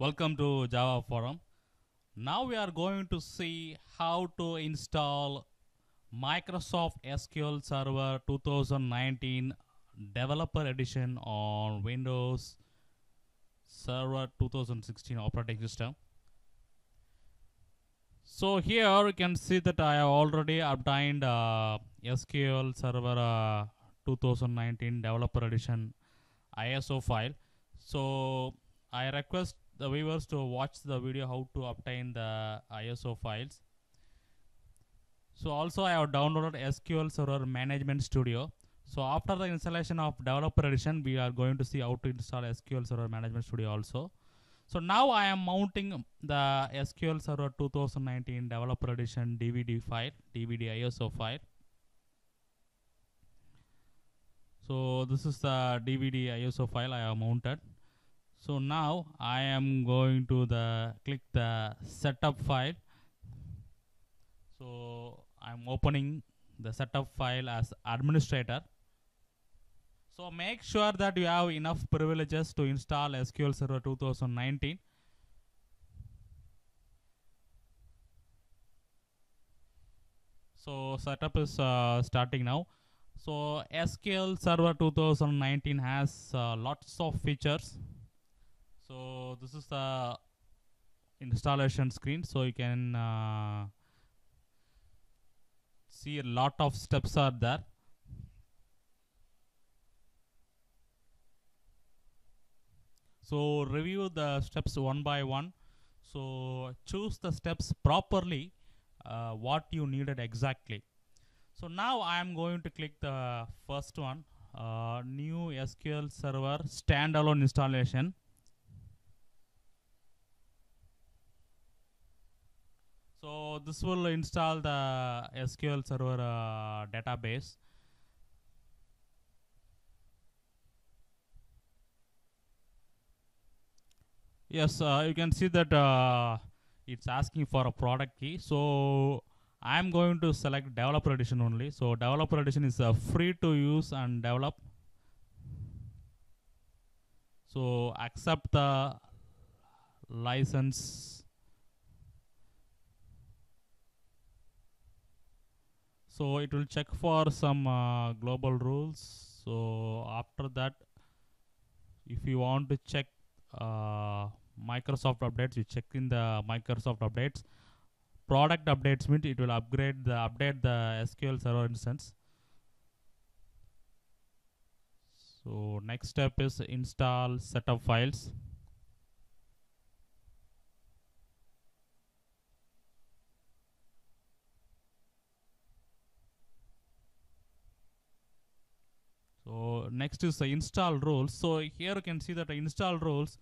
Welcome to Java Forum. Now we are going to see how to install Microsoft SQL Server 2019 Developer Edition on Windows Server 2016 operating system. So here you can see that I have already obtained uh, SQL Server uh, 2019 Developer Edition ISO file. So I request the viewers to watch the video how to obtain the ISO files. So also I have downloaded SQL Server Management Studio. So after the installation of Developer Edition, we are going to see how to install SQL Server Management Studio also. So now I am mounting the SQL Server 2019 Developer Edition DVD file, DVD ISO file. So this is the DVD ISO file I have mounted. So now I am going to the click the setup file. So I'm opening the setup file as administrator. So make sure that you have enough privileges to install SQL Server 2019. So setup is uh, starting now. So SQL Server 2019 has uh, lots of features. So this is the installation screen. So you can uh, see a lot of steps are there. So review the steps one by one. So choose the steps properly, uh, what you needed exactly. So now I am going to click the first one, uh, new SQL Server standalone installation. So this will install the SQL Server uh, database. Yes, uh, you can see that uh, it's asking for a product key. So I'm going to select developer edition only. So developer edition is uh, free to use and develop. So accept the license. So it will check for some uh, global rules. So after that, if you want to check uh, Microsoft updates, you check in the Microsoft updates. Product updates means it will upgrade the update the SQL Server instance. So next step is install setup files. Next is the install roles So here you can see that install roles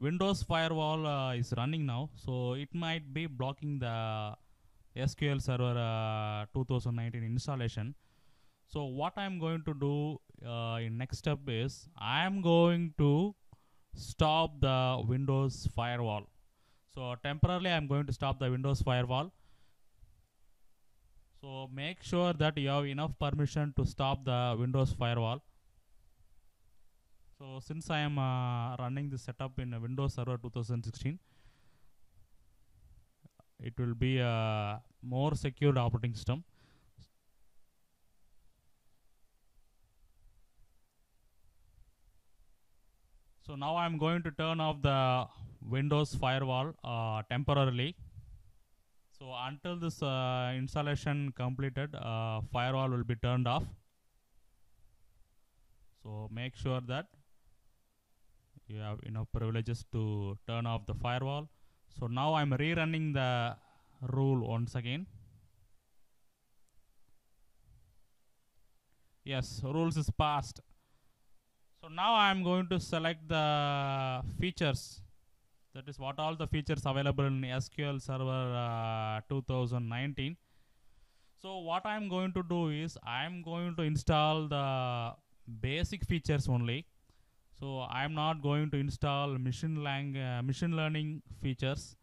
Windows Firewall uh, is running now, so it might be blocking the SQL Server uh, 2019 installation. So what I'm going to do uh, in next step is I'm going to stop the Windows Firewall. So temporarily I'm going to stop the Windows Firewall. So make sure that you have enough permission to stop the Windows Firewall. So since I am uh, running the setup in Windows Server 2016, it will be a more secure operating system. So now I am going to turn off the Windows firewall uh, temporarily. So until this uh, installation completed, uh, firewall will be turned off. So make sure that you have enough privileges to turn off the firewall. So now I'm rerunning the rule once again. Yes, rules is passed. So now I'm going to select the features. That is what all the features available in SQL Server uh, 2019. So what I'm going to do is I'm going to install the basic features only. So I'm not going to install machine lang uh, machine learning features.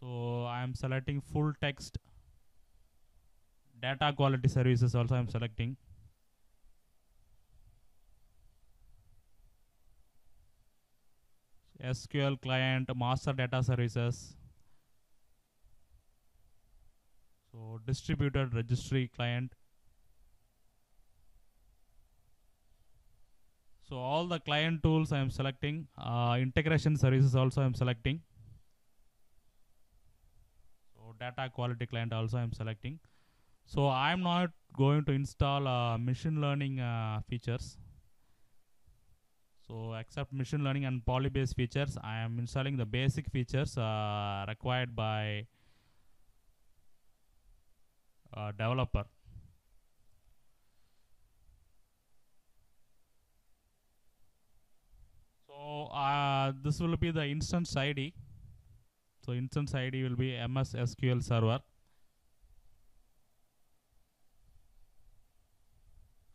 So I'm selecting full text data quality services also I'm selecting. SQL client, master data services. So distributed registry client. So all the client tools I am selecting. Uh, integration services also I am selecting. So data quality client also I am selecting. So I am not going to install uh, machine learning uh, features. So except machine learning and polybase features, I am installing the basic features uh, required by uh, developer. So uh, this will be the instance ID. So instance ID will be MS SQL Server.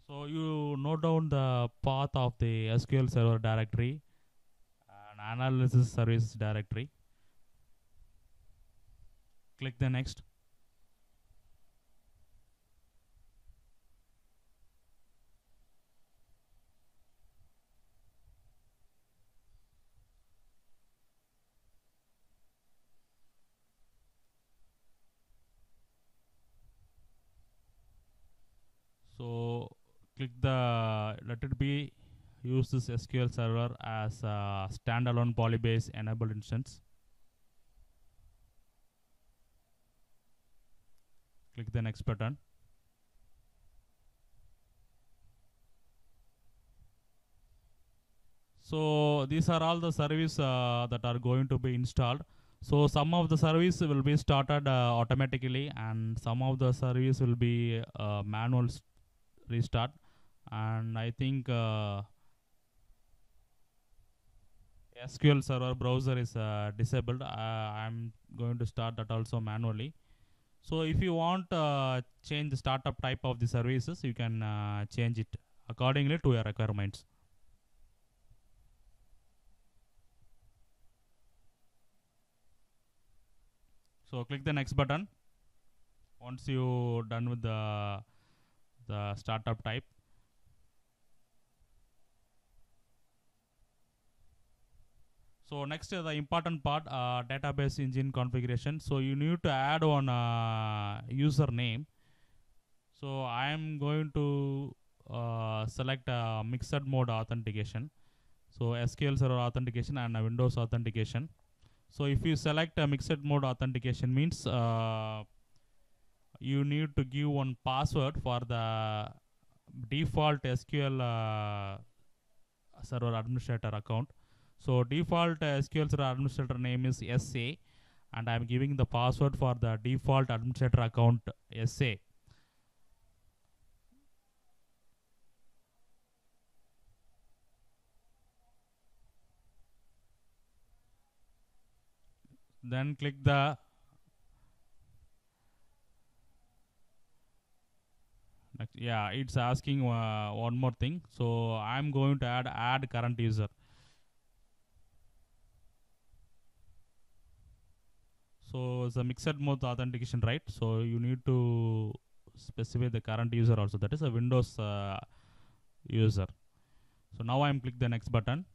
So you note down the path of the SQL Server directory and analysis service directory. Click the next. So click the let it be use this SQL server as a standalone polybase enabled instance. Click the next button. So these are all the service uh, that are going to be installed. So some of the service will be started uh, automatically and some of the service will be uh, manual restart and I think uh, SQL Server browser is uh, disabled. Uh, I'm going to start that also manually. So if you want uh, change the startup type of the services, you can uh, change it accordingly to your requirements. So click the next button. Once you done with the the startup type. So next is the important part, uh, database engine configuration. So you need to add one uh, username. So I am going to uh, select uh, mixed mode authentication. So SQL Server authentication and uh, Windows authentication. So if you select a mixed mode authentication means uh, you need to give one password for the default SQL uh, server administrator account. So default SQL server administrator name is SA and I am giving the password for the default administrator account SA. Then click the yeah, it's asking uh, one more thing. So I'm going to add add current user. So it's a mixed mode authentication, right? So you need to specify the current user also. That is a Windows uh, user. So now I'm click the next button.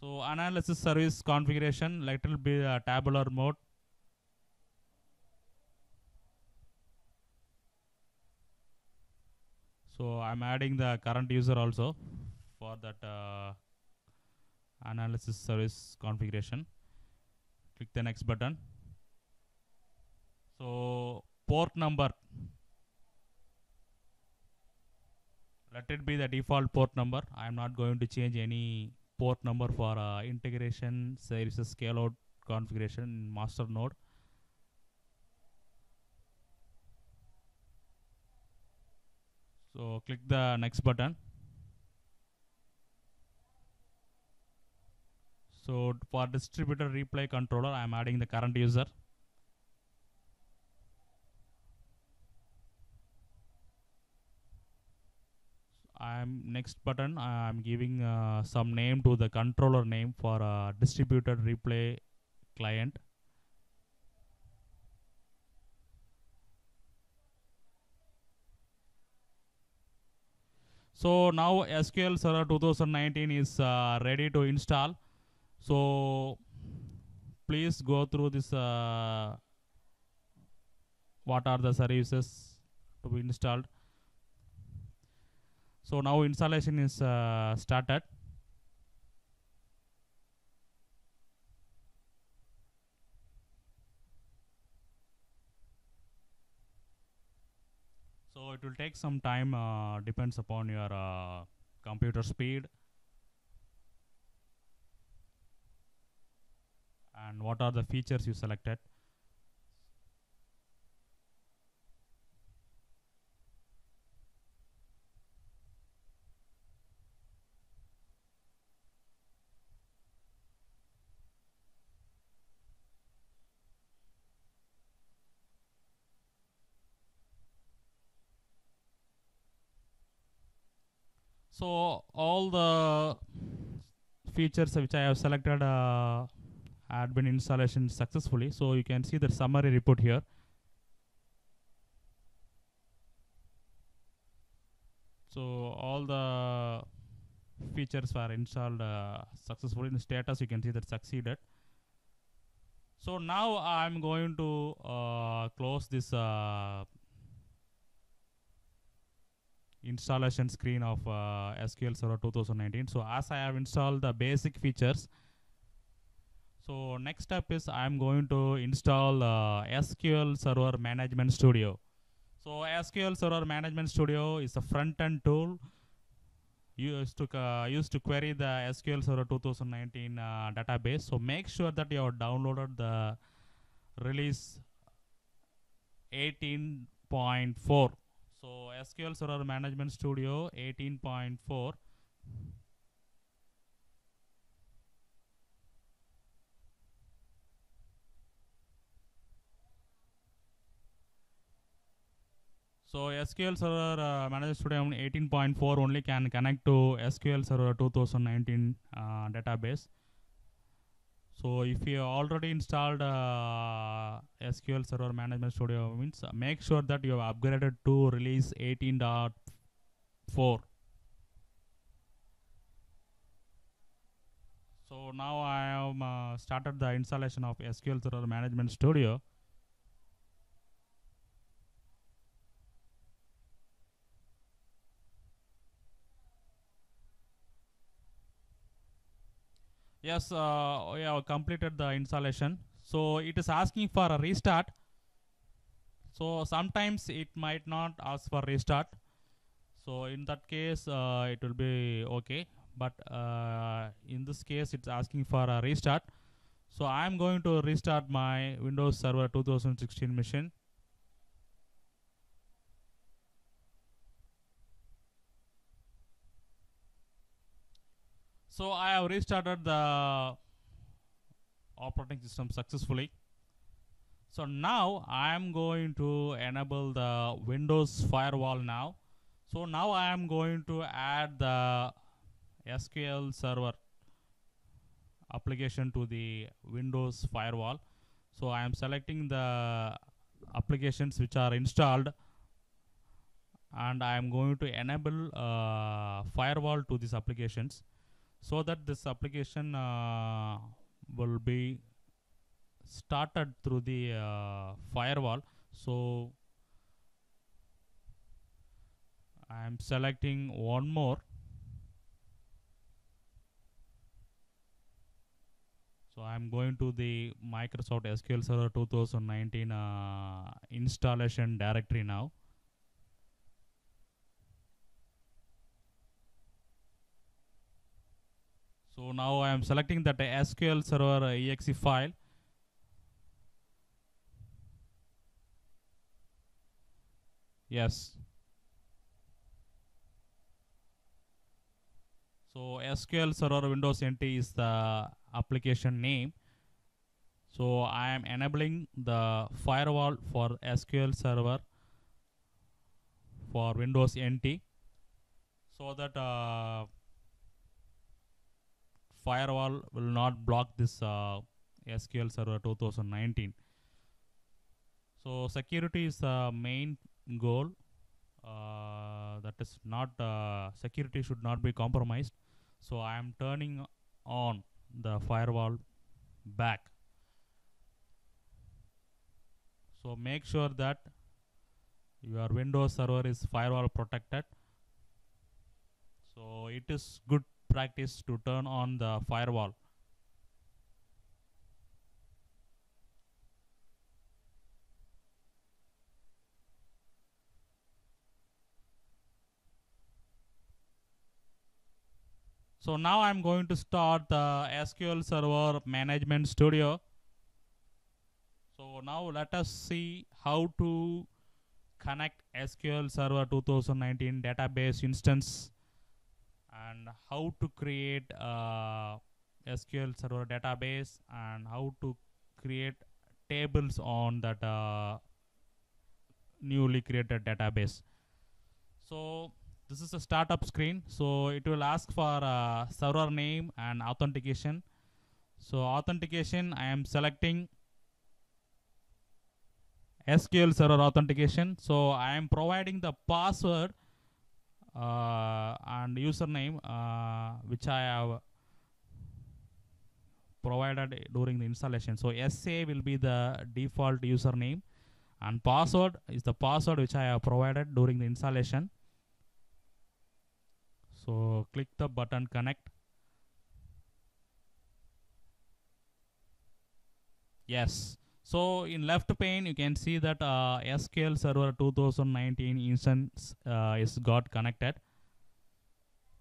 So analysis service configuration, it be a tabular mode. So I'm adding the current user also for that uh, analysis service configuration. Click the next button. So port number. Let it be the default port number. I am not going to change any port number for uh, integration services scale out configuration in master node. So click the next button. So for distributor replay controller, I am adding the current user. I'm next button. I'm giving uh, some name to the controller name for uh, distributed replay client. so now sql server 2019 is uh, ready to install so please go through this uh, what are the services to be installed. So now installation is uh, started. So it will take some time uh, depends upon your uh, computer speed and what are the features you selected? So all the features which i have selected uh, had been installation successfully. So you can see the summary report here. So all the features were installed uh, successfully. In the status you can see that succeeded. So now i'm going to uh, close this uh, installation screen of uh, sql server 2019 so as i have installed the basic features so next step is i'm going to install uh, sql server management studio. So sql server management studio is a front end tool used to uh, used to query the sql server 2019 uh, database. So make sure that you have downloaded the release 18.4 so sql server management studio 18.4 so sql server uh, management studio 18.4 only can connect to sql server 2019 uh, database so if you already installed uh, SQL Server Management Studio means uh, make sure that you have upgraded to release 18.4. So now I am uh, started the installation of SQL Server Management Studio. Yes uh, we have completed the installation. So it is asking for a restart. So sometimes it might not ask for restart. So in that case uh, it will be okay. But uh, in this case it's asking for a restart. So i am going to restart my windows server 2016 machine so i have restarted the operating system successfully. So now i am going to enable the windows firewall now. So now i am going to add the sql server application to the windows firewall. So i am selecting the applications which are installed and i am going to enable uh, firewall to these applications so that this application uh, will be started through the uh, firewall. So I am selecting one more. So I am going to the Microsoft SQL Server 2019 uh, installation directory now so now I am selecting that SQL Server exe file. Yes. So SQL Server Windows NT is the application name. So I am enabling the firewall for SQL Server for Windows NT so that uh, firewall will not block this uh, SQL Server 2019. So security is the main goal. Uh, that is not uh, security should not be compromised. So i am turning on the firewall back. So make sure that your windows server is firewall protected. So it is good practice to turn on the firewall So now I'm going to start the SQL Server Management Studio. So now let us see how to connect SQL Server 2019 database instance and how to create a SQL Server database and how to create tables on that uh, newly created database. So this is a startup screen. So it will ask for uh, server name and authentication. So authentication i am selecting sql server authentication. So i am providing the password uh, and username uh, which i have provided during the installation. So sa will be the default username and password is the password which i have provided during the installation. So click the button connect. Yes so in left pane you can see that uh, sql server 2019 instance uh, is got connected.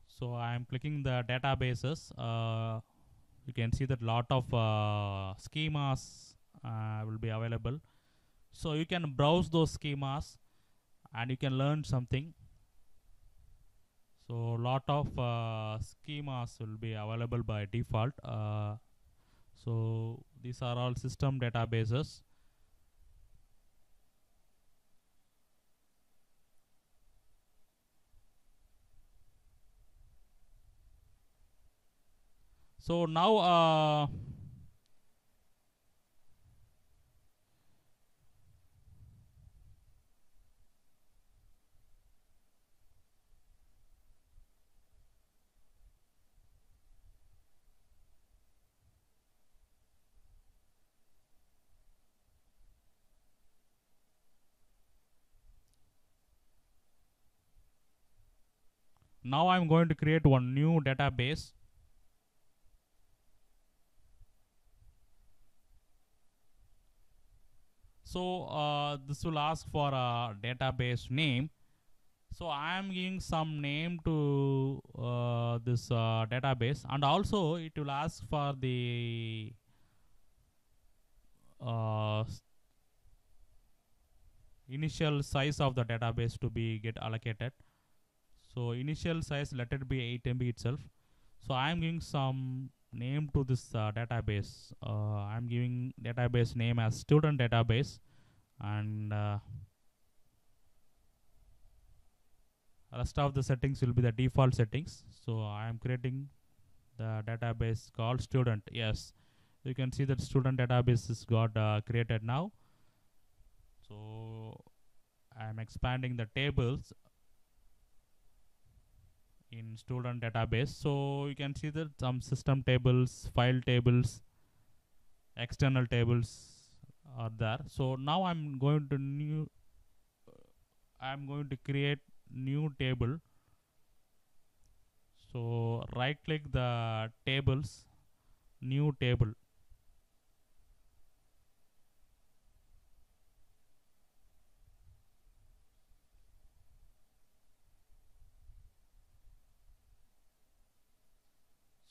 So i am clicking the databases uh, you can see that lot of uh, schemas uh, will be available. So you can browse those schemas and you can learn something. So lot of uh, schemas will be available by default so these are all system databases. So now uh, now I'm going to create one new database. So uh, this will ask for a database name. So I am giving some name to uh, this uh, database. And also it will ask for the uh, initial size of the database to be get allocated so initial size let it be 8 MB itself. So I am giving some name to this uh, database. Uh, I am giving database name as student database. And uh, rest of the settings will be the default settings. So I am creating the database called student. Yes. You can see that student database is got uh, created now. So I am expanding the tables in student database. So you can see that some system tables file tables external tables are there. So now i'm going to new i'm going to create new table. So right click the tables new table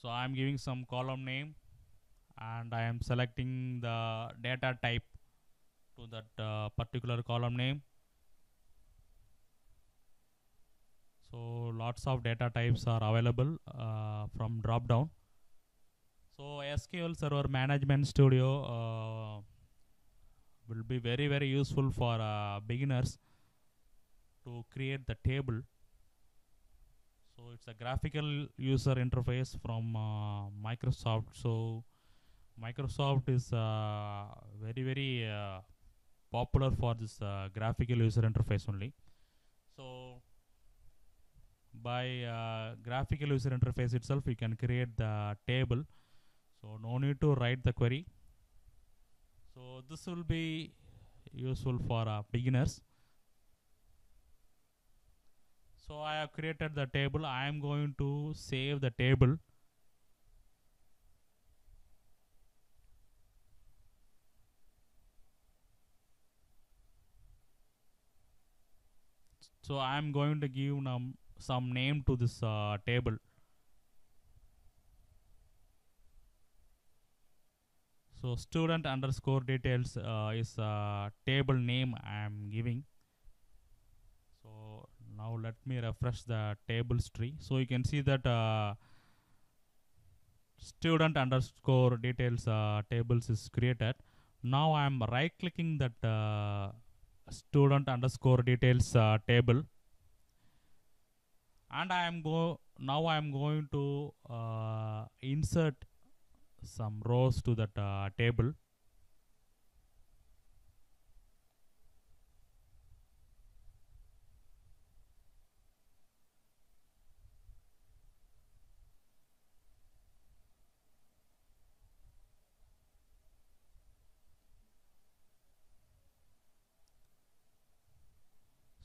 so i'm giving some column name and i am selecting the data type to that uh, particular column name. So lots of data types are available uh, from drop down. So sql server management studio uh, will be very very useful for uh, beginners to create the table so it's a graphical user interface from uh, microsoft. So microsoft is uh, very very uh, popular for this uh, graphical user interface only. So by uh, graphical user interface itself you can create the table. So no need to write the query. So this will be useful for uh, beginners so I have created the table. I am going to save the table. So I am going to give num some name to this uh, table. So student underscore details uh, is uh, table name I am giving now let me refresh the tables tree. So you can see that uh, student underscore details uh, tables is created. Now I am right clicking that uh, student underscore details uh, table. And I am go now I am going to uh, insert some rows to that uh, table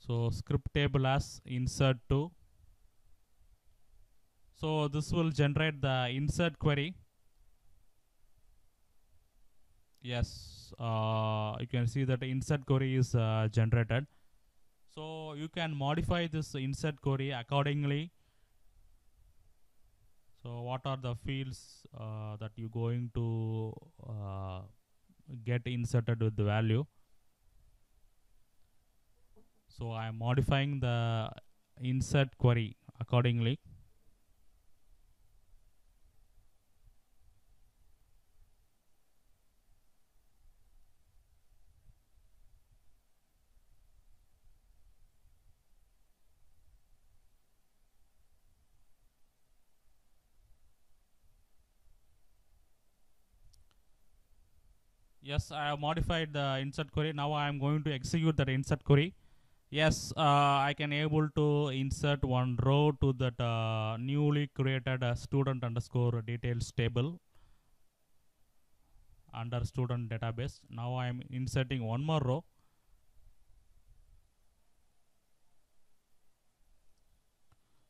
so script table as insert to so this will generate the insert query. Yes uh, you can see that insert query is uh, generated. So you can modify this insert query accordingly. So what are the fields uh, that you going to uh, get inserted with the value so I am modifying the insert query accordingly. Yes I have modified the insert query. Now I am going to execute that insert query yes uh, I can able to insert one row to that uh, newly created uh, student underscore details table under student database. Now I am inserting one more row.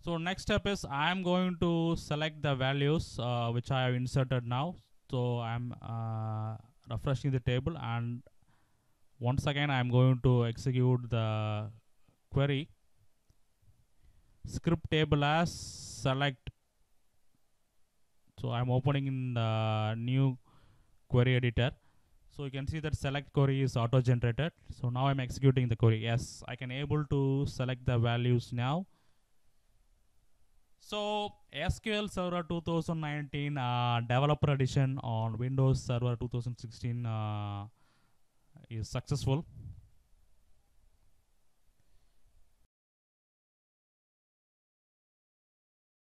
So next step is I am going to select the values uh, which I have inserted now. So I am uh, refreshing the table and once again I am going to execute the query. Script table as select. So I'm opening in the new query editor. So you can see that select query is auto generated so now I'm executing the query. Yes I can able to select the values now. So SQL Server 2019 uh, Developer Edition on Windows Server 2016 uh, is successful.